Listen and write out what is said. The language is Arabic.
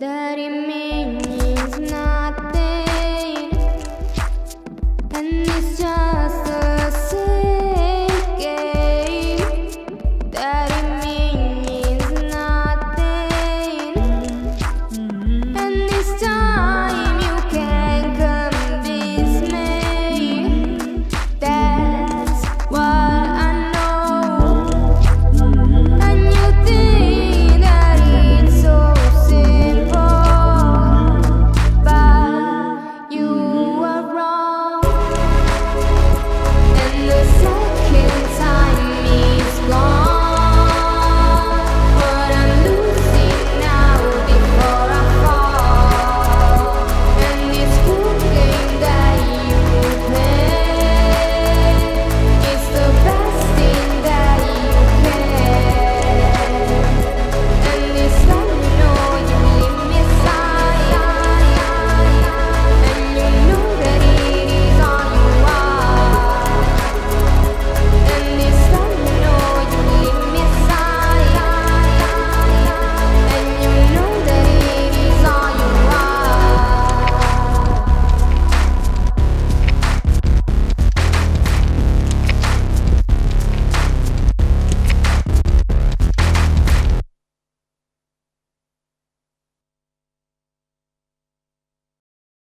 دار من